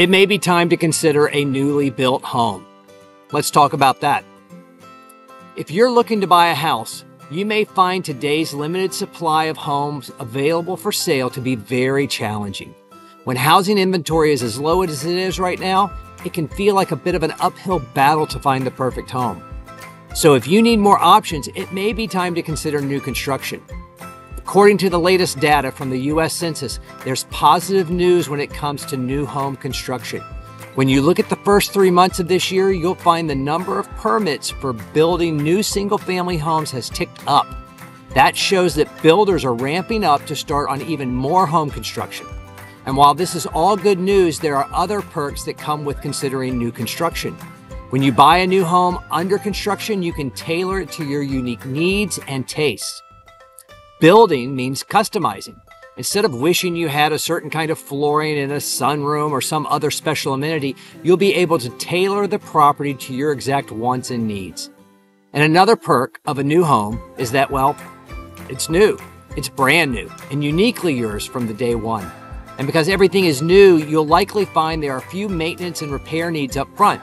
It may be time to consider a newly built home. Let's talk about that. If you're looking to buy a house, you may find today's limited supply of homes available for sale to be very challenging. When housing inventory is as low as it is right now, it can feel like a bit of an uphill battle to find the perfect home. So if you need more options, it may be time to consider new construction. According to the latest data from the US Census, there's positive news when it comes to new home construction. When you look at the first three months of this year, you'll find the number of permits for building new single family homes has ticked up. That shows that builders are ramping up to start on even more home construction. And while this is all good news, there are other perks that come with considering new construction. When you buy a new home under construction, you can tailor it to your unique needs and tastes. Building means customizing. Instead of wishing you had a certain kind of flooring in a sunroom or some other special amenity, you'll be able to tailor the property to your exact wants and needs. And another perk of a new home is that, well, it's new, it's brand new, and uniquely yours from the day one. And because everything is new, you'll likely find there are few maintenance and repair needs up front.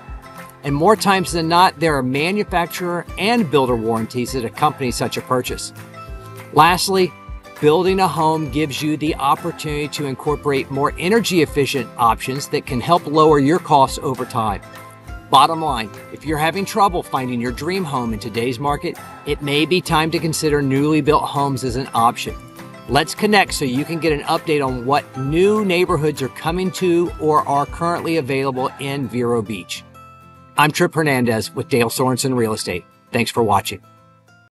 And more times than not, there are manufacturer and builder warranties that accompany such a purchase. Lastly, building a home gives you the opportunity to incorporate more energy efficient options that can help lower your costs over time. Bottom line, if you're having trouble finding your dream home in today's market, it may be time to consider newly built homes as an option. Let's connect so you can get an update on what new neighborhoods are coming to or are currently available in Vero Beach. I'm Tripp Hernandez with Dale Sorensen Real Estate. Thanks for watching.